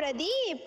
Pradeep